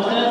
것은